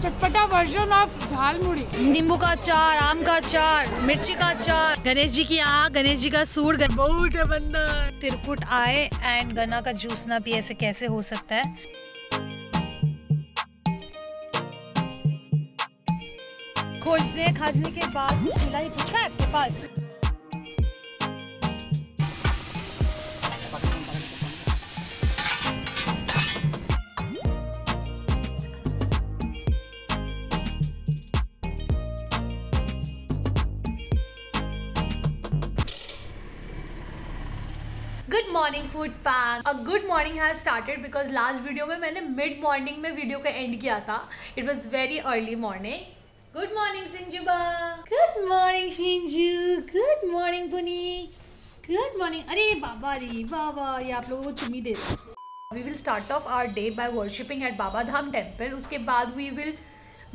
चटपटा version of jhalmuri नींबू का अचार आम का अचार मिर्ची का अचार। गणेश जी की आँख गणेश जी का सूर बहुत है बंदा। तिरकुट आए एंड गन्ना का जूस ना पिए ऐसे कैसे हो सकता है? खोजने खाजने के बाद कुछ मिला ही कुछ है आपके पास? Good morning food fan a good morning has started because last video में मैंने मिड मॉर्निंग में वीडियो का एंड किया था. It was very early morning good morning Sinjuba good morning Sinju good morning Puni good morning अरे बाबा रे बाबा ये आप लोगों को चुमी दे we will start off our day by worshipping at Baba Dham temple उसके बाद वी विल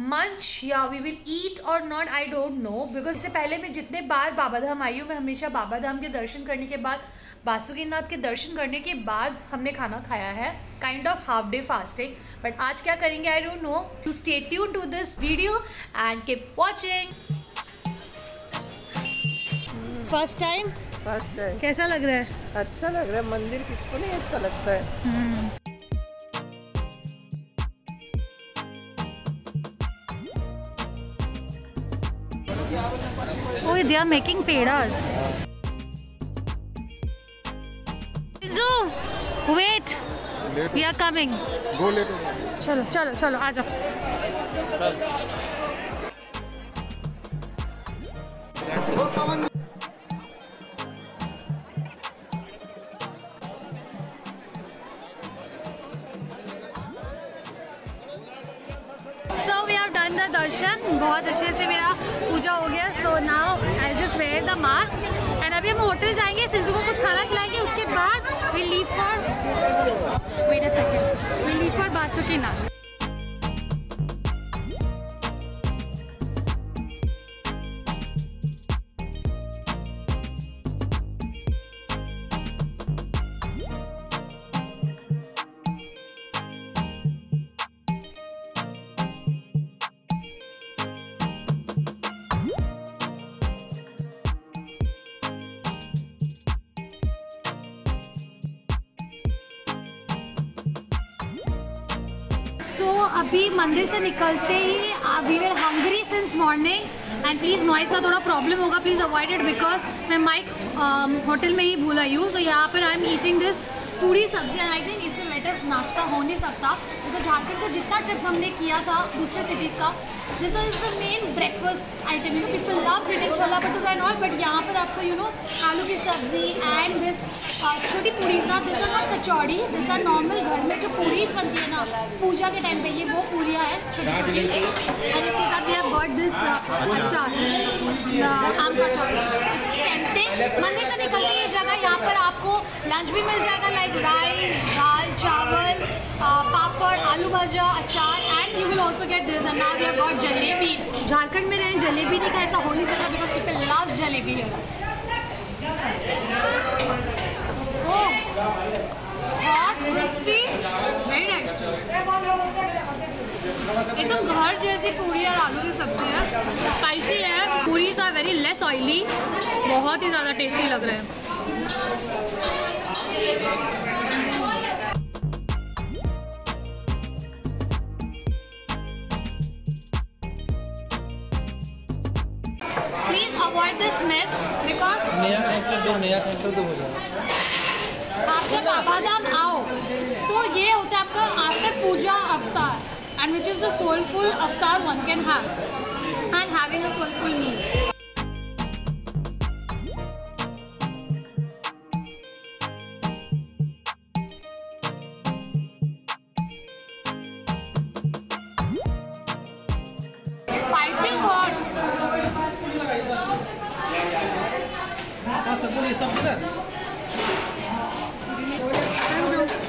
मंच या we will eat or not I don't know because इससे पहले मैं जितने बार बाबा धाम आई हूँ मैं हमेशा बाबा धाम के दर्शन करने के बाद बासुकीनाथ के दर्शन करने के बाद हमने खाना खाया है kind of half day fasting but आज क्या करेंगे I don't know to stay tune to this video and keep watching first time first है कैसा लग रहा है? अच्छा लग रहा है। मंदिर किसको नहीं अच्छा लगता है? hmm. Oh, they are making pedas. We are coming. गो ले तो चलो चलो चलो आ जाओ। वी डन द दर्शन बहुत अच्छे से मेरा पूजा हो गया। So now I just wear the mask and अभी हम होटल जाएँगे सिंजू को कुछ खाना खिलाएँगे उसके बाद we leave for wait a second we leave for Basukinath so मंदिर से निकलते ही we are hungry since morning and please noise का थोड़ा प्रॉब्लम होगा. प्लीज़ अवॉइड इट बिकॉज़ मैं माइक होटल में ही भूला आई हूँ. सो यहाँ पर आई एम ईटिंग दिस पूरी सब्ज़ी आई थिंक इससे बेटर नाश्ता हो नहीं सकता। बिकॉज़ झारखंड का जितना ट्रिप हमने किया था दूसरे सिटीज़ का this is the main breakfast item you know people love sitting chola bhatura and all but यहाँ पर आपको यू नो आलू की सब्ज़ी एंड दिस छोटी पूरीज ना this are not kachori this are normal घर में जो पूरीज बनती है ना पूजा के टाइम पे ये वो पूरियाँ हैं छोटी छोटी। और इसके साथ we have got this achar uh, आम का अचार मंदिर से निकलते ही जगह यहाँ पर आपको लंच भी मिल जाएगा लाइक राइस दाल चावल papad, aloo bhaja, achar and you will also get this and now have got jalebi Jharkhand में रहें, जलेबी नहीं खाए, ऐसा हो नहीं सकता बिकॉज़ पीपल लव जलेबी है हॉट क्रिस्पी वेरी नाइस एकदम घर जैसी पूरी और आलू की सब्ज़ी है। स्पाइसी है। पूरी आर वेरी लेस ऑयली बहुत ही ज़्यादा टेस्टी लग रहे हैं। Please avoid this mess because नया काउंटर दो नया काउंटर दो जाए। आप जब बाबाधाम आओ। तो ये होता है आपका आफ्टर पूजा अवतार। and which is the soulful avatar one can have. And having a soulful meal. Passa por isso,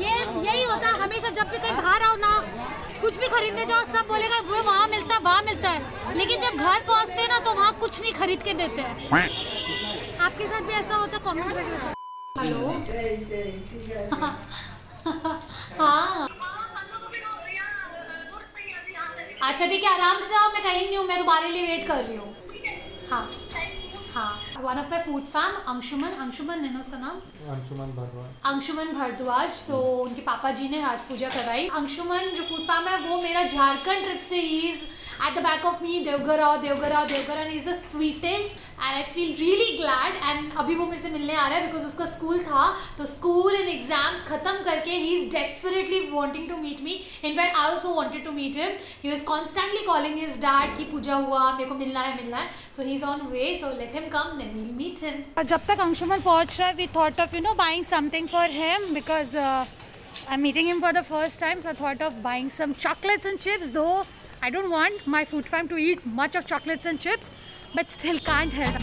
ये यही होता है, हमेशा जब भी कहीं बाहर आओ ना, कुछ भी खरीदने जाओ, सब बोलेगा, वो वहाँ मिलता है, वहाँ मिलता है। लेकिन जब घर पहुँचते हैं ना तो वहाँ कुछ नहीं खरीद के देते हैं। आपके साथ भी ऐसा होता है कमेंट करके हाँ। अच्छा ठीक है, आराम से आओ, मैं कहीं नहीं हूँ, मैं तुम्हारे लिए वेट कर रही हूँ। हाँ। हाँ। One of my food fam Anshuman Anshuman है ना उसका नाम? अंशुमन भरवाल अंशुमन भारद्वाज तो उनके पापा जी ने हाथ पूजा कराई अंशुमन जो फ़ूड फार्म है वो मेरा झारखंड ट्रिप से ही is at the back of me देवघराओ देवघराओ Deoghar and is the sweetest and I feel really glad and अभी वो मेरे से मिलने आ रहा है बिकॉज़ उसका स्कूल था तो स्कूल एंड एग्ज़ाम्स खत्म करके he is desperately wanting to meet me in fact I also wanted to meet him he was constantly calling his dad की पूजा हुआ मेरे को मिलना है मिलना है। सो ही इज़ ऑन वे तो let him come then we'll meet him जब तक अंशुमन पहुँच रहा है we thought of you know buying something for him because I'm meeting him for the first time, so I thought of buying some chocolates and chips. Though I don't want my food fam to eat much of chocolates and chips, but still can't help.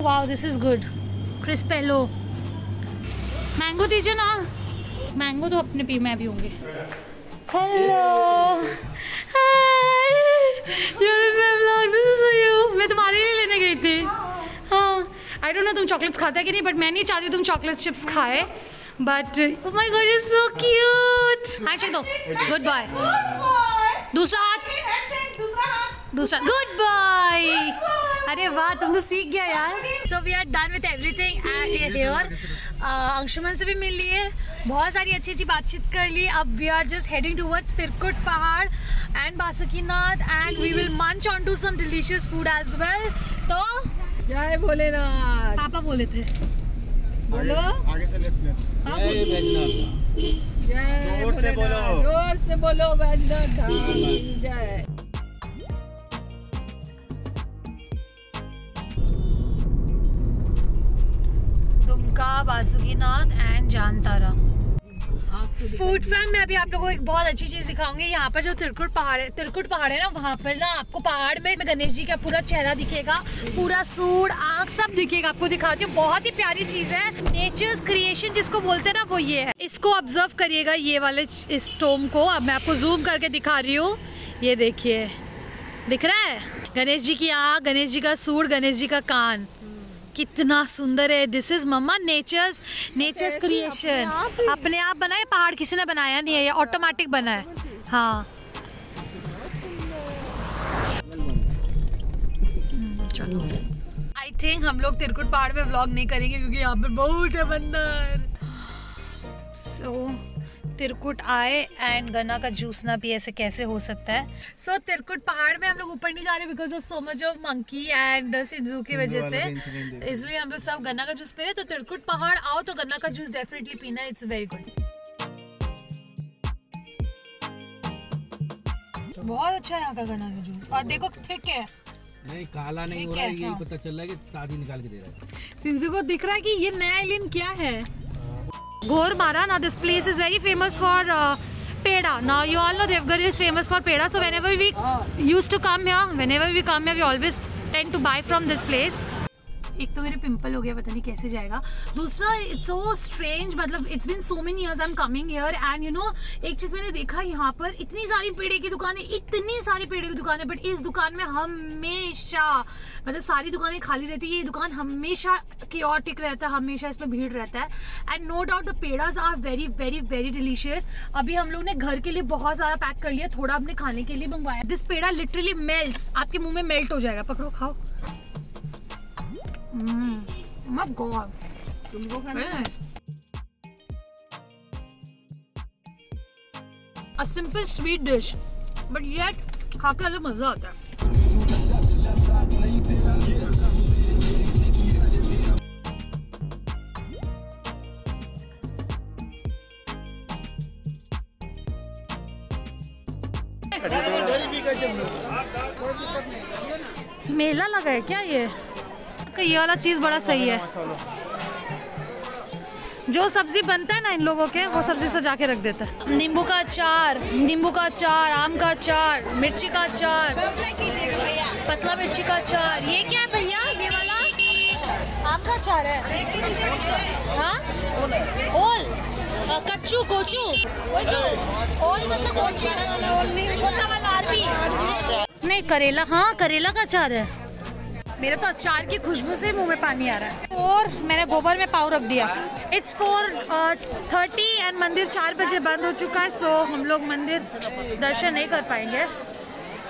Wow, this is good. Crispello. Mango दीजिए ना mango तो अपने P में भी होंगे। Hello मैं तुम्हारे लिए लेने गई थी। हाँ। आई डोंट नो तुम चॉकलेट्स खाते हैं कि नहीं बट मैं नहीं चाहती तुम चॉकलेट चिप्स खाए। But my god is so cute hi check दो। गुड बाय दूसरा हाथ। दूसरा गुड बाय अरे वाह तुम तो सीख गया यार। So we are done with everything here Anshuman से भी मिल लिए। बहुत सारी अच्छी अच्छी बातचीत कर ली। अब we are just heading towards Trikut Pahar and Basukinath and we will munch on to some delicious food as well तो जय भोलेनाथ। पापा बोले थे। बोलो। आगे से लेफ़्ट लेफ़्ट जय ज़ोर से बोलो। ज़ोर से बोलो। बैजनाथ धाम। जय। Dumka Basukinath and Jamtara. Food fam में अभी आप लोगों को एक बहुत अच्छी चीज़ दिखाऊँगी। यहाँ पर जो तिरकुट पहाड़ है तिरकुट पहाड़ है ना, वहाँ पर ना आपको पहाड़ में गणेश जी का पूरा चेहरा दिखेगा, पूरा सूट आँख सब दिखेगा। आपको दिखाती हूँ, बहुत ही प्यारी चीज़ है। नेचर्स क्रिएशन जिसको बोलते हैं ना, वो ये है। इसको ऑब्ज़र्व करिएगा, ये वाले इस टोम को। अब मैं आपको जूम करके दिखा रही हूँ। ये देखिए, दिख रहा है? गणेश जी की आँख, गणेश जी का सूट गणेश जी का कान। कितना सुंदर है। This is mamma nature's nature's creation अपने आप बना है पहाड़ किसी ने बनाया नहीं है ये ऑटोमेटिक बना है। हाँ हम्म, चलो। आई थिंक हम लोग तिरकुट पहाड़ में व्लॉग नहीं करेंगे क्योंकि यहाँ पर बहुत है बंदर। सो तिरकुट आए एंड गन्ना का जूस ना पिए ऐसे कैसे हो सकता है? सो so, तिरकुट पहाड़ में हम लोग ऊपर नहीं जा रहे because of so much of monkey and Sindhu की वजह से। इसलिए हम लोग सब गन्ना का जूस पी रहे तो तिरकुट पहाड़ आओ तो गन्ना का जूस डेफिनेटली पीना इट्स वेरी गुड बहुत अच्छा है यहाँ का गन्ना का जूस और देखो थिक है। नहीं काला नहीं ठीक हो रहा है यही हाँ। पता चल रहा है कि ताजी निकाल के दे रहा है। सिंधु को दिख रहा है कि ये नया एलियन क्या है? घोर Now this place is very famous for uh, peda. now you all know devgar is famous for peda so whenever we used to come here whenever we come here we always tend to buy from this place एक तो मेरे pimple हो गया, पता नहीं कैसे जाएगा। दूसरा इट्स सो स्ट्रेंज मतलब it's been so many years I am coming here and you know एक चीज़ मैंने देखा यहाँ पर, इतनी सारी पेड़े की दुकानें, इतनी सारी पेड़े की दुकानें बट इस दुकान में हमेशा मतलब सारी दुकानें खाली रहती है, ये दुकान हमेशा क्योटिक रहता है, हमेशा इसमें भीड़ रहता है। And no doubt the pedas are very very very delicious अभी हम लोग ने घर के लिए बहुत ज़्यादा पैक कर लिया, थोड़ा अपने खाने के लिए मंगवाया। दिस पेड़ा लिटरली मेल्ट आपके मुँह में मेल्ट हो जाएगा। पकड़ो, खाओ। Mm. My God. nice. A simple sweet dish, but yet खा के अलग मज़ा आता है मेला लगा है क्या ये का ये वाला चीज़ बड़ा सही है। जो सब्ज़ी बनता है ना इन लोगों के, वो सब्ज़ी सजा के रख देता है। नींबू का अचार, नींबू का अचार, आम का अचार, मिर्ची का अचार, पतला मिर्ची का अचार। ये क्या है भैया? ये वाला? आम का अचार है। हाँ? ओल। कच्चू कोचू ओल मतलब छोटा वाला अरबी नहीं, करेला। हाँ करेला का अचार है। मेरे तो अचार की खुशबू से मुँह में पानी आ रहा है। और मैंने गोबर में पाव रख दिया। इट्स फोर थर्टी एंड मंदिर चार बजे बंद हो चुका है सो हम लोग मंदिर दर्शन नहीं कर पाएँगे।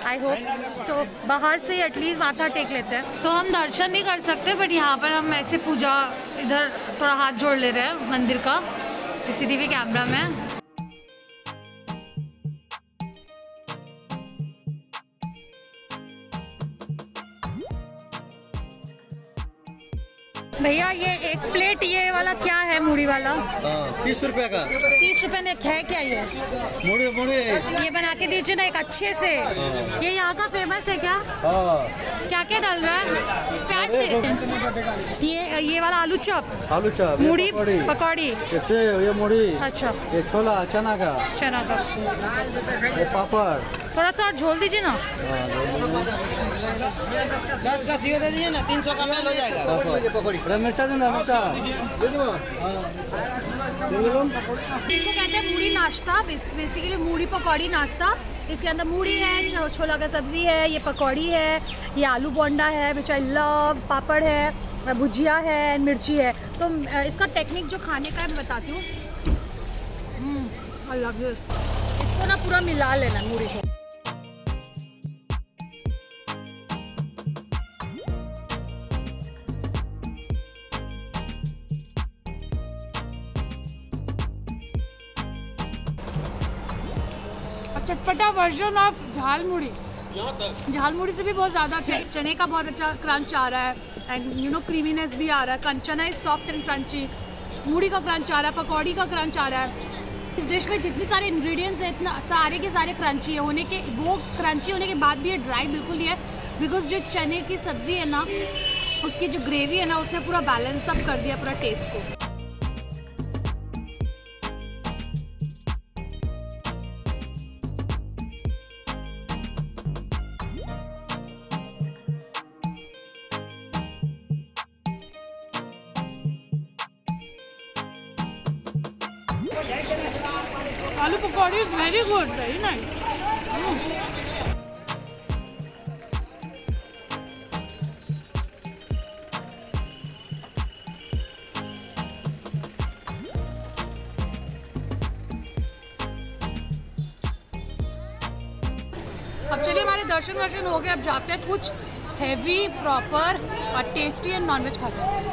आई होप तो बाहर से एटलीस्ट माथा टेक लेते हैं। तो हम दर्शन नहीं कर सकते बट यहाँ पर हम ऐसे पूजा इधर थोड़ा हाथ जोड़ ले रहे हैं मंदिर का। सीसीटीवी कैमरा में। भैया ये एक प्लेट ये वाला क्या है मूढ़ी वाला? तीस रुपए का। तीस रुपए में है क्या ये? मुड़े मुड़े ये बना के दीजिए ना एक अच्छे से। ये यहाँ का फ़ेमस है क्या? हाँ। क्या क्या डाल रहा है? प्याज से ये ये वाला आलू चॉप। आलू चाप मूढ़ी पकौड़ी। ये मुड़ी अच्छा। ये छोला चना का। चना का। ये पापड़। थोड़ा सा और झोल दीजिए ना। दे दिए ना तीन सौ का मेल हो जाएगा इसको कहते हैं मूढ़ी नाश्ता बेसिकली मूढ़ी पकौड़ी नाश्ता। इसके अंदर मूढ़ी है छोला का सब्ज़ी है, ये पकौड़ी है, ये आलू बोंडा है विच आई लव पापड़ है भुजिया है, and मिर्ची है। तो इसका टेक्निक जो खाने का है, मैं बताती हूँ। लव इसको ना पूरा मिला लेना मूढ़ी को। चटपटा वर्जन ऑफ़ झाल मुड़ी झाल मुड़ी से भी बहुत ज़्यादा अच्छा है। चने का बहुत अच्छा क्रंच आ रहा है। एंड यू नो क्रीमीनेस भी आ रहा है। कं- चना इज़ सॉफ्ट एंड क्रंची मूढ़ी का क्रंच आ रहा है। पकौड़ी का क्रंच आ रहा है। इस डिश में जितने सारे इंग्रेडिएंट्स हैं इतना सारे के सारे क्रंची है। होने के वो क्रंची होने के बाद भी ये ड्राई बिल्कुल ही है। बिकॉज़ जो चने की सब्ज़ी है ना उसकी जो ग्रेवी है ना उसने पूरा बैलेंस अप कर दिया पूरा टेस्ट को। वेरी गुड वेरी नाइस अब चलिए हमारे दर्शन वर्शन हो गए, अब जाते हैं कुछ हैवी प्रॉपर और टेस्टी एंड नॉनवेज खाते हैं।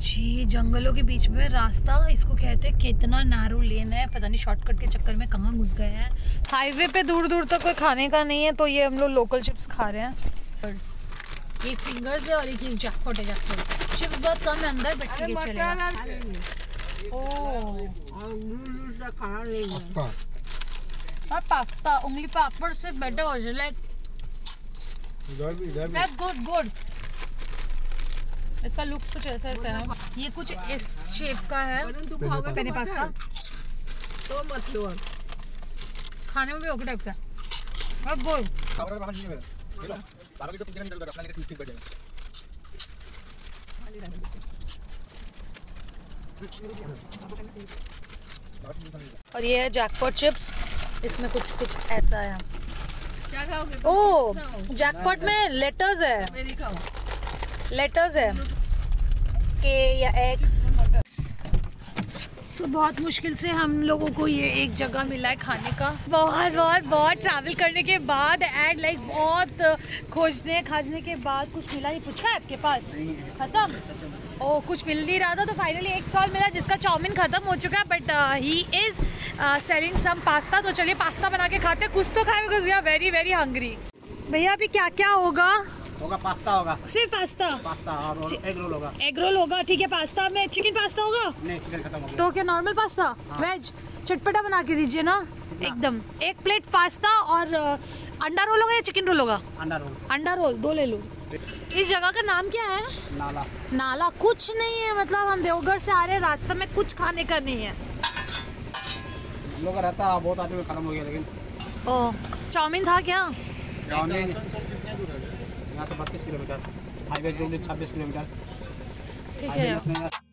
जी जंगलों के बीच में रास्ता इसको कहते हैं कितना नैरो लेन है। पता नहीं शॉर्टकट के चक्कर में कहाँ घुस गए हैं। हाईवे पे दूर दूर तक कोई खाने का नहीं है तो ये हम लोग लोकल चिप्स खा रहे हैं। एक फिंगर्स है और एक ये जैकपॉट है जैकपॉट चिप्स बहुत कम है अंदर बट ठीक है चलेगा ओ। और पास्ता उंगली पापड़ से बेटर हो जाए लाइक इधर भी इधर That's good, good. इसका लुक्स कुछ ऐसा ऐसा है। ये कुछ इस शेप का है। Penne pasta. तो मत लो खाने में भी ओके टाइप का अब बोल। और ये है जैकपॉट चिप्स इसमें कुछ कुछ ऐसा है। क्या खाओगे? ओ जैकपॉट में लेटर्स है। लेटर्स है। के या एक्स तो बहुत मुश्किल से हम लोगों को ये एक जगह मिला है खाने का। बहुत बहुत बहुत ट्रैवल करने के बाद एंड लाइक बहुत खोजने खाजने के बाद कुछ मिला नहीं। पूछा है आपके पास? खत्म? ओ कुछ मिल नहीं रहा था तो फाइनली एक स्टॉल मिला जिसका चाउमीन खत्म हो चुका है but he is selling some pasta तो चलिए पास्ता बना के खाते कुछ तो खाए because we are very very hungry भैया अभी क्या क्या होगा? होगा पास्ता होगा। सिर्फ़ पास्ता? पास्ता और एग रोल होगा। एग रोल होगा ठीक है पास्ता। में चिकन पास्ता होगा? नहीं चिकन खत्म हो गया। तो क्या नॉर्मल पास्ता? वेज चटपटा बना के दीजिए ना। एकदम। एक प्लेट पास्ता और अंडा रोल होगा या चिकन रोल होगा? अंडा रोल अंडा रोल दो ले लो। इस जगह का नाम क्या है? नाला। नाला। कुछ नहीं है मतलब हम देवघर से आ रहे हैं रास्ते में कुछ खाने का नहीं है। हम लोग रहता बहुत आदमी खत्म हो गया लेकिन। ओ चाउमीन था क्या? चाउमीन। यहाँ से बत्तीस किलोमीटर हाईवे जो छब्बीस किलोमीटर। ठीक है।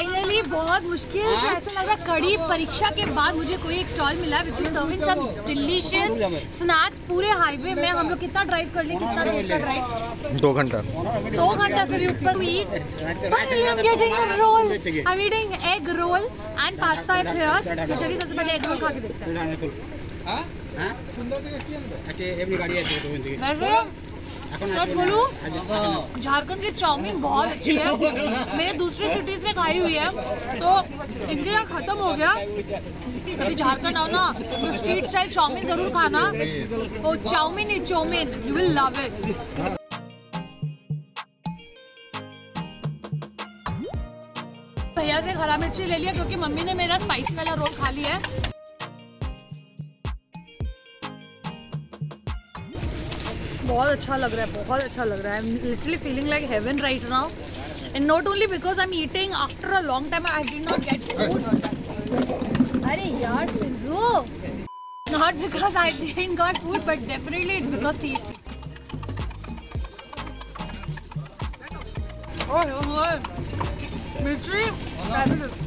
फाइनली बहुत मुश्किल से ऐसा लग रहा है कड़ी परीक्षा के बाद मुझे कोई एक स्टॉल मिला which is serving some delicious snacks पूरे हाईवे में। हम लोग कितना ड्राइव कर लिए कितना देर का ड्राइव दो घंटा। दो घंटा से भी ऊपर roll I'm eating egg roll and pasta up here तो चलिए सबसे पहले egg roll खा के देखते हैं। हाँ हाँ अच्छे है वैसे सच बोलूँ, झारखंड की चाउमीन बहुत अच्छी है। मैंने दूसरी सिटीज़ में खाई हुई है तो इनके यहाँ खत्म हो गया। कभी झारखंड आओ ना तो स्ट्रीट स्टाइल चाउमीन ज़रूर खाना। वो chow mein is chow mein you will love it भैया से हरा मिर्ची ले लिया, क्योंकि मम्मी ने मेरा स्पाइसी वाला रोल खा लिया है। बहुत अच्छा लग रहा है, बहुत अच्छा लग रहा है। I am literally feeling like heaven right now and not only because I am eating after a long time I did not get food अरे यार, Siju. Not because I didn't got food but definitely it's because tasty ओए मिर्ची? Fabulous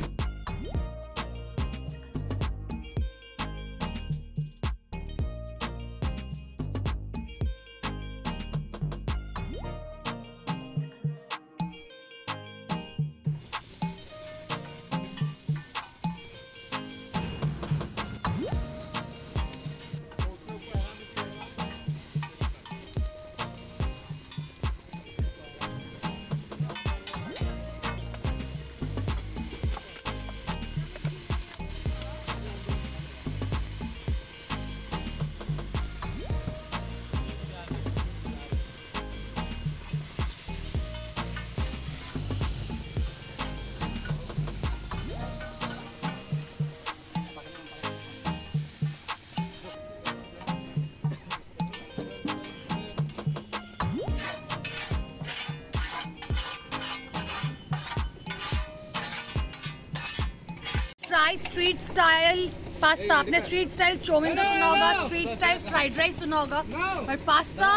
try street style pasta आपने street style chow mein तो सुना होगा street style fried rice सुना होगा बट पास्ता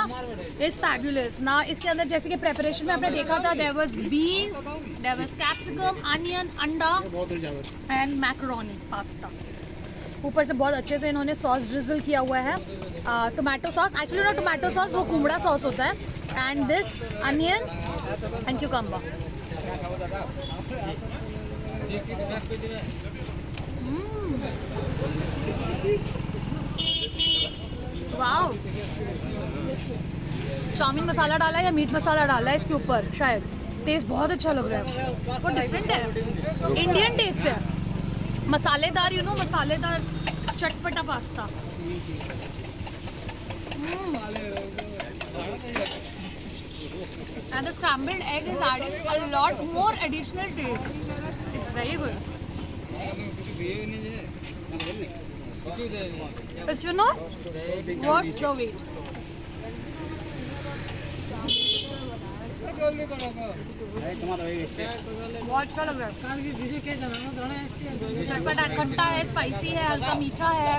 इज़ फैबुलस ना इसके अंदर जैसे कि प्रेपरेशन में आपने देखा था there was beans there was capsicum onion अंडा दूर एंड मैक्रोनी पास्ता ऊपर से बहुत अच्छे से इन्होंने सॉस ड्रिजल किया हुआ है। टोमेटो सॉस एक्चुअली ना टोमेटो सॉस वो कुमड़ा सॉस होता है। And this onion and cucumber chow mein masala डाला है या मीट मसाला डाला है इसके ऊपर, शायद? टेस्ट बहुत अच्छा लग रहा है। वो डिफरेंट है। इंडियन टेस्ट है। मसालेदार यू नो मसालेदार चटपटा pasta. And the scrambled egg is adding a lot more additional taste. It's very good. But you know, worth the wait. बहुत अच्छा लग रहा है चटपटा खट्टा है स्पाइसी है हल्का मीठा है।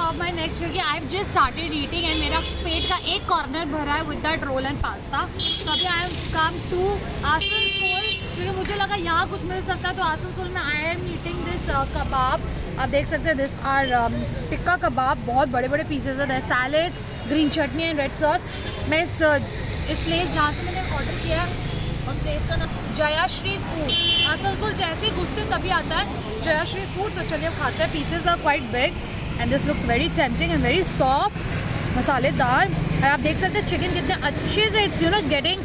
फॉर माई नेक्स्ट क्योंकि I have just started eating and मेरा पेट का एक कॉर्नर भरा है with that roll and pasta so अभी I am come to Asansol क्योंकि मुझे लगा यहाँ कुछ मिल सकता है तो आसनसोल में I am eating this kebab आप देख सकते हैं दिस आर टिक्का कबाब बहुत बड़े बड़े पीसेज है salad green chutney and red sauce मैं इस uh, इस प्लेस जहाँ से मैंने ऑर्डर किया उस प्लेस का नाम जयाश्री फ़ूड आसनसोल जैसे ही घुसते तभी आता है जयाश्री फ़ूड तो चलिए खाते हैं pieces are quite big and this looks very tempting and very soft मसालेदार और आप देख सकते हैं चिकन कितने अच्छे से it's you know getting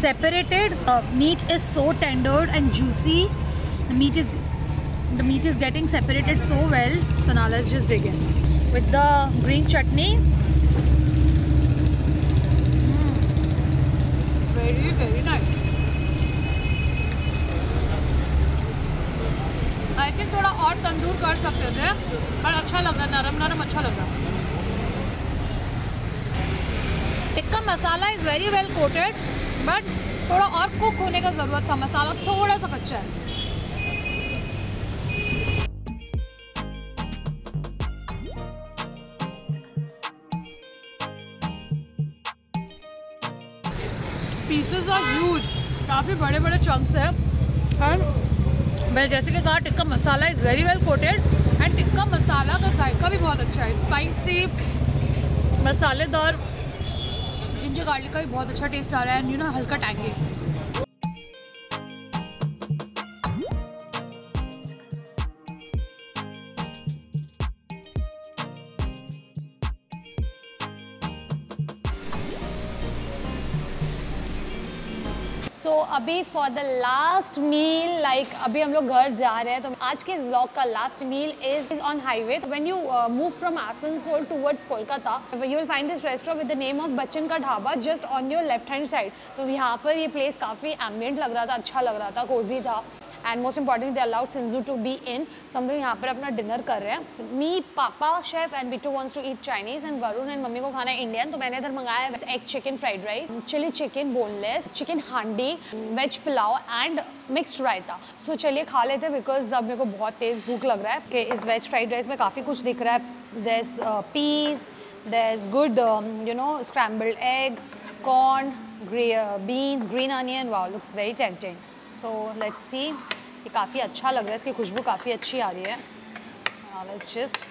separated meat is so tendered and juicy meat is the meat is getting separated so well so with the green chutney very very nice I think थोड़ा और तंदूर कर सकते थे, पर अच्छा लग रहा, नरम नरम अच्छा लग रहा। Tikka masala is very well coated but थोड़ा और कुक होने का ज़रूरत था, मसाला थोड़ा सा कच्चा है। पीसेस आर ह्यूज काफ़ी बड़े बड़े चंक्स हैं एंड मैं जैसे कि कहा, tikka masala is very well coated and tikka masala का जायका भी बहुत अच्छा है। स्पाइसी मसालेदार जिंजर गार्लिक का भी बहुत अच्छा टेस्ट आ रहा है एंड यू नो हल्का टैंगी सो so, अभी for the last meal like अभी हम लोग घर जा रहे हैं तो आज के इस ब्लॉग का last meal is is on highway when you move from Asansol towards Kolkata you will find this restaurant with the name of Bachchan ka Dhaba just on your left hand side तो यहाँ पर ये place काफ़ी ambient लग रहा था अच्छा लग रहा था कोजी था। And most important they allowed Sinju to be in so हम लोग यहाँ पर अपना डिनर कर रहे हैं। Me, papa chef and Bittu wants to eat Chinese and Varun and mummy को खाना इंडियन तो मैंने इधर मंगाया है egg chicken fried rice chilli chicken boneless chicken handi veg pulao and mixed raita. So चलिए खा लेते हैं बिकॉज़ अब मेरे को बहुत तेज़ भूख लग रहा है कि इस वेज फ्राइड राइस में काफ़ी कुछ दिख रहा है। This piece this good you know scrambled egg corn beans green onion wow looks very tempting so let's see ये काफ़ी अच्छा लग रहा है, इसकी खुशबू काफ़ी अच्छी आ रही है। Let's just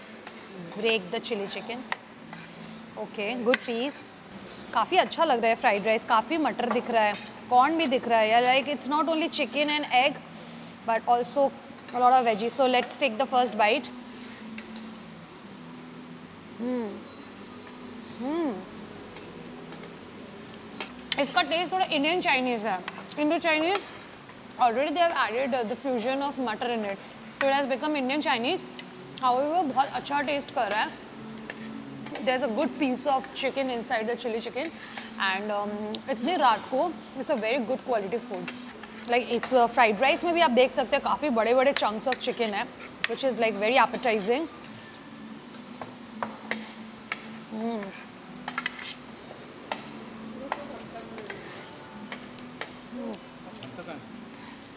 break the chilli chicken okay good piece काफ़ी अच्छा लग रहा है फ्राइड राइस काफ़ी मटर दिख रहा है कॉर्न भी दिख रहा है like it's not only chicken and egg but also lot of veggie so let's take the first bite इसका टेस्ट थोड़ा इंडियन चाइनीज़ है। Indo Chinese already they have added uh, the fusion of mutton in it so it has become indian chinese however बहुत अच्छा taste कर रहा है there's a good piece of chicken inside the chili chicken and um, इतनी रात को it's a very good quality food like fried uh, rice में भी आप देख सकते हैं काफ़ी बड़े बड़े chunks of chicken है which is like very appetizing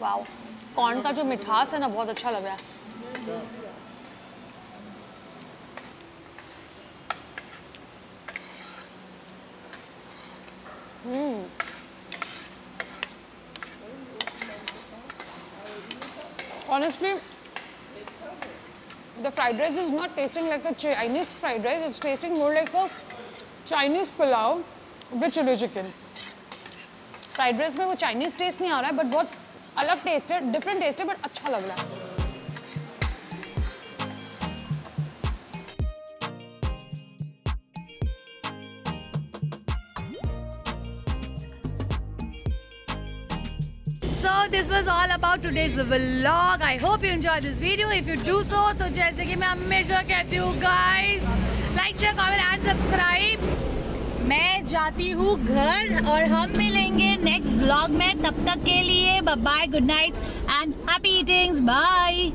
wow corn का जो मिठास है ना, बहुत अच्छा लग रहा है। हम्म honestly the fried rice is not tasting like a Chinese fried rice it's tasting more like a Chinese pulao with chilli chicken fried rice में वो चाइनीज़ टेस्ट नहीं आ रहा है बट बहुत अलग टेस्ट है डिफरेंट टेस्ट है बट अच्छा लग रहा है So this was all about today's vlog. I hope you enjoyed this video. If you do so, तो जैसे कि मैं हमेशा कहती हूँ guys, like, share, comment and subscribe. मैं जाती हूँ घर और हम मिलेंगे नेक्स्ट ब्लॉग में। तब तक के लिए bye good night and happy eatings bye